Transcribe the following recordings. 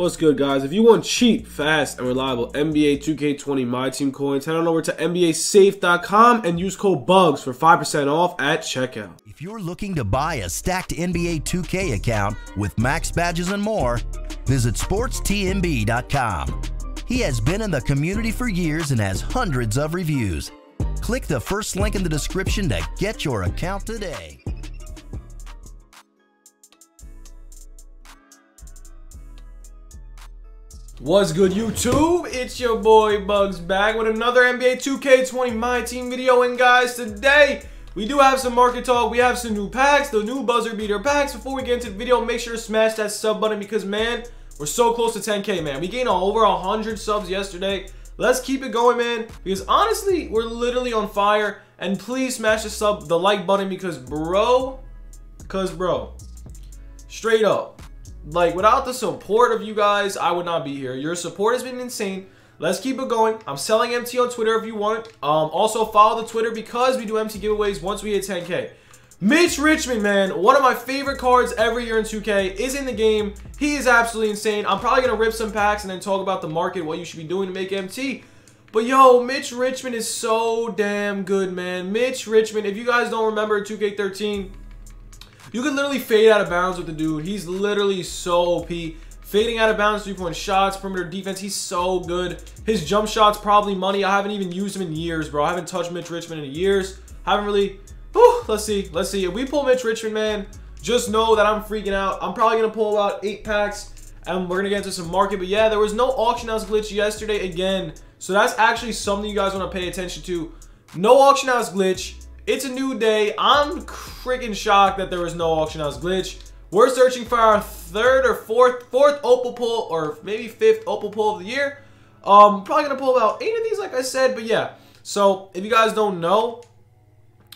What's good, guys? If you want cheap, fast, and reliable NBA 2K20 My Team coins, head on over to NBASafe.com and use code BUGZ for 5% off at checkout. If you're looking to buy a stacked NBA 2K account with max badges and more, visit SportsTNB.com. He has been in the community for years and has hundreds of reviews. Click the first link in the description to get your account today. What's good, YouTube? It's your boy Bugz back with another NBA 2K20 My Team video. And guys, today we do have some market talk. We have some new packs, the new buzzer beater packs. Before we get into the video, make sure to smash that sub button because, man, we're so close to 10K, man. We gained over 100 subs yesterday. Let's keep it going, man, because honestly, we're literally on fire. And please smash the sub, the like button because, bro, because, bro, straight up, like, without the support of you guys, I would not be here. Your support has been insane. Let's keep it going. I'm selling MT on Twitter if you want. Um, also, follow the Twitter because we do MT giveaways once we hit 10K. Mitch Richmond, man, one of my favorite cards every year in 2K is in the game. He is absolutely insane. I'm probably going to rip some packs and then talk about the market, what you should be doing to make MT. But yo, Mitch Richmond is so damn good, man. Mitch Richmond, if you guys don't remember 2K13, you can literally fade out of bounds with the dude. He's literally so OP. Fading out of bounds, three-point shots, perimeter defense, he's so good. His jump shot's probably money. I haven't even used him in years, bro. I haven't touched Mitch Richmond in years. Haven't really... Whew, let's see. Let's see. If we pull Mitch Richmond, man, just know that I'm freaking out. I'm probably going to pull about eight packs, and we're going to get into some market. But yeah, there was no auction house glitch yesterday again. So that's actually something you guys want to pay attention to. No auction house glitch. It's a new day. I'm freaking shocked that there was no auction house glitch. We're searching for our third or fourth, fourth opal pull, or maybe fifth opal pull of the year. Um, probably gonna pull about eight of these, like I said, but yeah. So if you guys don't know,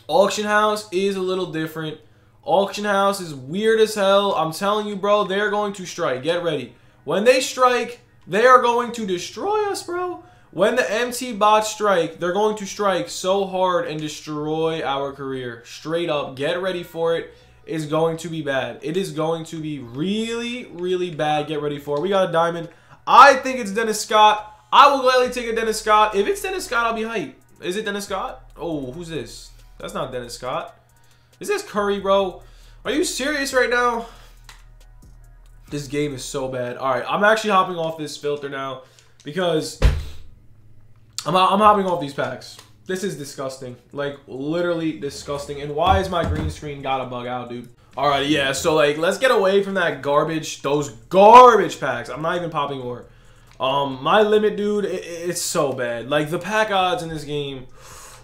auction house is a little different. Auction house is weird as hell. I'm telling you, bro, they're going to strike. Get ready. When they strike, they are going to destroy us, bro. When the MT bots strike, they're going to strike so hard and destroy our career. Straight up, get ready for it. It's going to be bad. It is going to be really, really bad. Get ready for it. We got a diamond. I think it's Dennis Scott. I will gladly take a Dennis Scott. If it's Dennis Scott, I'll be hyped. Is it Dennis Scott? Oh, who's this? That's not Dennis Scott. Is this Curry, bro? Are you serious right now? This game is so bad. All right, I'm actually hopping off this filter now because I'm, I'm hopping off these packs. This is disgusting. Like, literally disgusting. And why is my green screen gotta bug out, dude? Alright, yeah, so, like, let's get away from that garbage, those garbage packs. I'm not even popping more. Um, my limit, dude, it, it's so bad. Like, the pack odds in this game,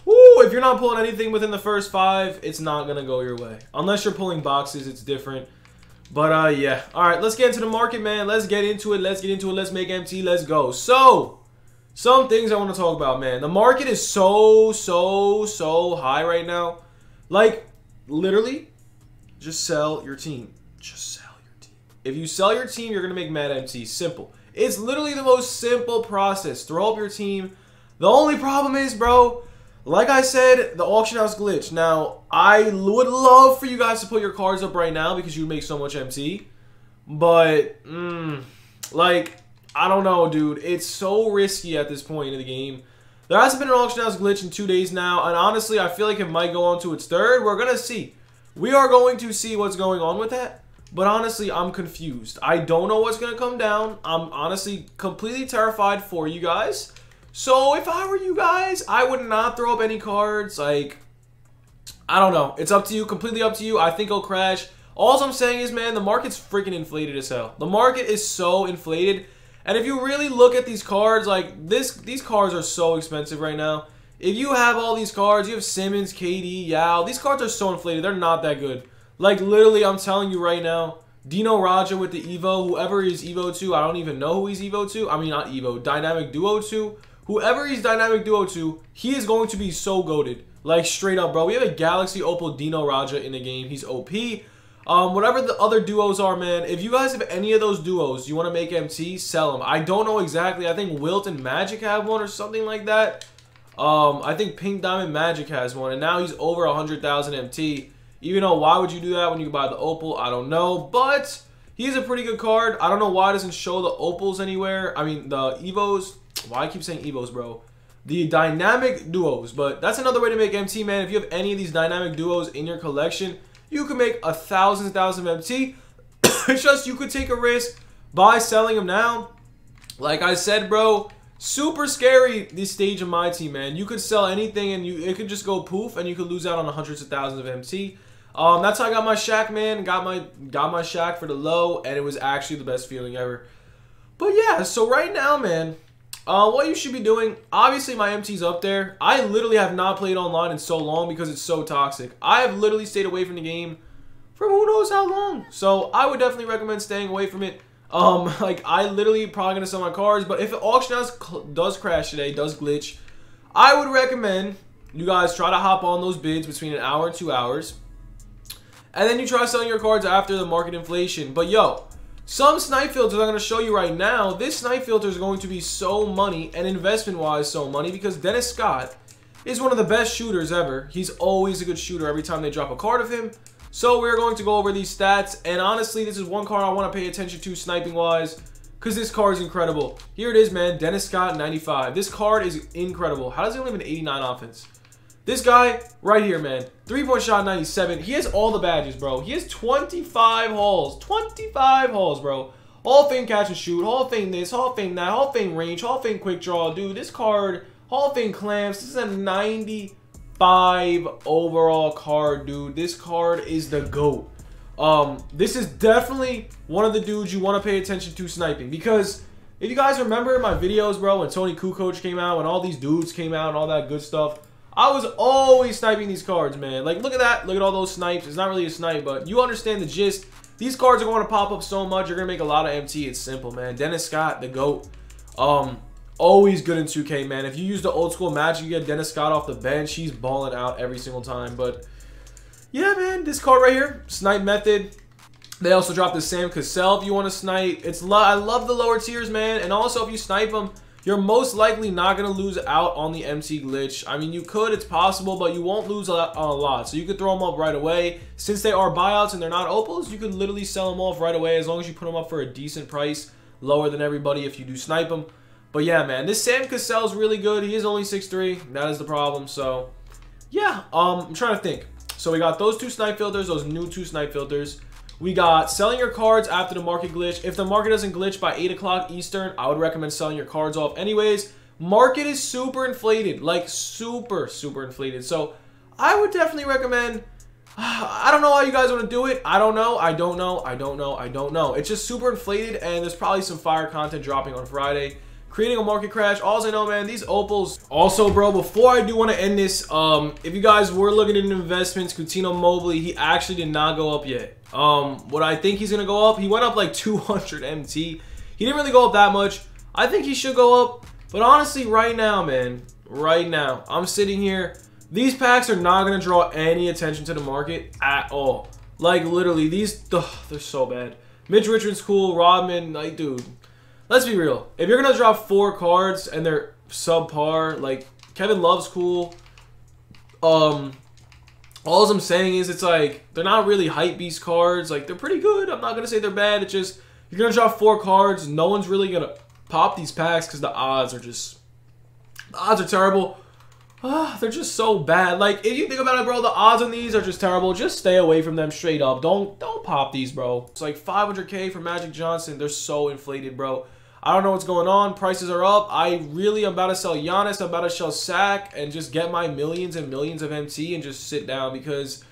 woo, if you're not pulling anything within the first five, it's not gonna go your way. Unless you're pulling boxes, it's different. But, uh, yeah. Alright, let's get into the market, man. Let's get into it. Let's get into it. Let's make MT. Let's go. So, some things I want to talk about, man. The market is so, so, so high right now. Like, literally, just sell your team. Just sell your team. If you sell your team, you're going to make mad MT. Simple. It's literally the most simple process. Throw up your team. The only problem is, bro, like I said, the auction house glitch. Now, I would love for you guys to put your cards up right now because you make so much MT. But, mm, like, I don't know, dude. It's so risky at this point in the game. There hasn't been an auction house glitch in two days now, and honestly, I feel like it might go on to its third. We're going to see. We are going to see what's going on with that. But honestly, I'm confused. I don't know what's going to come down. I'm honestly completely terrified for you guys. So if I were you guys, I would not throw up any cards. Like, I don't know. It's up to you. Completely up to you. I think it'll crash. All I'm saying is, man, the market's freaking inflated as hell. The market is so inflated. And if you really look at these cards, like this, these cards are so expensive right now. If you have all these cards, you have Simmons, KD, Yao. These cards are so inflated. They're not that good. Like literally, I'm telling you right now, Dino Radja with the Evo, whoever he's Evo to, I don't even know who he's Evo to. I mean, not Evo, Dynamic Duo to. Whoever he's Dynamic Duo to, he is going to be so goaded. Like straight up, bro. We have a Galaxy Opal Dino Radja in the game. He's OP. Um, whatever the other duos are, man, if you guys have any of those duos you want to make MT, sell them. I don't know exactly. I think Wilt and Magic have one or something like that. Um, I think Pink Diamond Magic has one, and now he's over 100,000 MT. Even though, why would you do that when you buy the Opal? I don't know, but He's a pretty good card. I don't know why it doesn't show the opals anywhere. I mean, the Evos. Why I keep saying Evos, bro? The dynamic duos. But that's another way to make MT, man. If you have any of these dynamic duos in your collection, you can make a thousand, thousand MT. it's just you could take a risk by selling them now. Like I said, bro, super scary this stage of my team, man. You could sell anything and you it could just go poof and you could lose out on hundreds of thousands of MT. Um, that's how I got my Shaq, man. Got my got my Shaq for the low, and it was actually the best feeling ever. But yeah, so right now, man, uh, what you should be doing, obviously my MT's up there. I literally have not played online in so long because it's so toxic. I have literally stayed away from the game for who knows how long. So I would definitely recommend staying away from it. Um, like I literally probably gonna sell my cards, but if auction house does crash today, does glitch, I would recommend you guys try to hop on those bids between an hour and two hours. And then you try selling your cards after the market inflation. But yo, some snipe filters I'm going to show you right now. This snipe filter is going to be so money and investment-wise so money because Dennis Scott is one of the best shooters ever. He's always a good shooter every time they drop a card of him. So we're going to go over these stats. And honestly, this is one card I want to pay attention to sniping-wise because this card is incredible. Here it is, man. Dennis Scott, 95. This card is incredible. How does he only have an 89 offense? This guy right here, man. Three-point shot, 97. He has all the badges, bro. He has 25 hauls. 25 hauls, bro. Hall of Fame catch and shoot. Hall of Fame this. Hall of Fame that. Hall of Fame range. Hall of Fame quick draw. Dude, this card, Hall of Fame clamps. This is a 95 overall card, dude. This card is the GOAT. Um, this is definitely one of the dudes you want to pay attention to sniping because if you guys remember my videos, bro, when Toni Kukoc came out, when all these dudes came out and all that good stuff, I was always sniping these cards, man. Like, look at that. Look at all those snipes. It's not really a snipe, but you understand the gist. These cards are going to pop up so much. You're going to make a lot of MT. It's simple, man. Dennis Scott, the GOAT. Um, always good in 2K, man. If you use the old school magic, you get Dennis Scott off the bench. He's balling out every single time. But, yeah, man. This card right here, Snipe Method. They also dropped the Sam Cassell if you want to snipe. It's lo I love the lower tiers, man. And also, if you snipe them you're most likely not going to lose out on the MC glitch. I mean, you could, it's possible, but you won't lose a lot. So you could throw them up right away. Since they are buyouts and they're not opals, you could literally sell them off right away as long as you put them up for a decent price, lower than everybody if you do snipe them. But yeah, man, this Sam Cassell is really good. He is only 6'3". That is the problem. So, yeah, um, I'm trying to think. So we got those two snipe filters, those new two snipe filters. We got selling your cards after the market glitch. If the market doesn't glitch by 8 o'clock Eastern, I would recommend selling your cards off anyways. Market is super inflated, like super, super inflated. So I would definitely recommend... I don't know how you guys want to do it. I don't know. I don't know. I don't know. I don't know. It's just super inflated, and there's probably some fire content dropping on Friday creating a market crash. All I know, man, these opals. Also, bro, before I do want to end this, um, if you guys were looking at investments, Cuttino Mobley, he actually did not go up yet. Um, what I think he's gonna go up, he went up like 200 MT. He didn't really go up that much. I think he should go up, but honestly, right now, man, right now, I'm sitting here. These packs are not gonna draw any attention to the market at all. Like literally, these, ugh, they're so bad. Mitch Richmond's cool, Rodman, like dude, let's be real. If you're gonna drop four cards and they're subpar, like Kevin Love's cool. Um, all I'm saying is it's like they're not really hype beast cards. Like they're pretty good. I'm not gonna say they're bad. It's just you're gonna drop four cards. No one's really gonna pop these packs because the odds are just the odds are terrible. Ah, they're just so bad. Like if you think about it, bro, the odds on these are just terrible. Just stay away from them straight up. Don't don't pop these, bro. It's like 500k for Magic Johnson. They're so inflated, bro. I don't know what's going on. Prices are up. I really am about to sell Giannis. I'm about to sell Shaq and just get my millions and millions of MT and just sit down because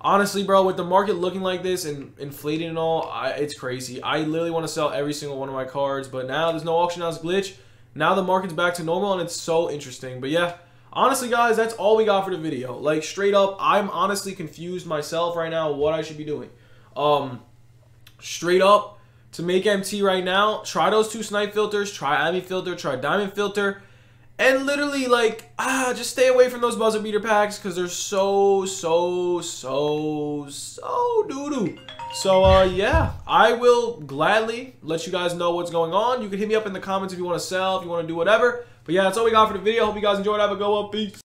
honestly, bro, with the market looking like this and inflating and all, I, it's crazy. I literally want to sell every single one of my cards, but now there's no auction house glitch. Now the market's back to normal and it's so interesting. But yeah, honestly, guys, that's all we got for the video. Like, straight up, I'm honestly confused myself right now what I should be doing. Um, straight up, to make MT right now, try those two snipe filters, try Ivy filter, try diamond filter, and literally like ah, just stay away from those buzzer beater packs because they're so so so so doo doo. So uh yeah, I will gladly let you guys know what's going on. You can hit me up in the comments if you want to sell, if you want to do whatever. But yeah, that's all we got for the video. Hope you guys enjoyed. Have a go up. Peace.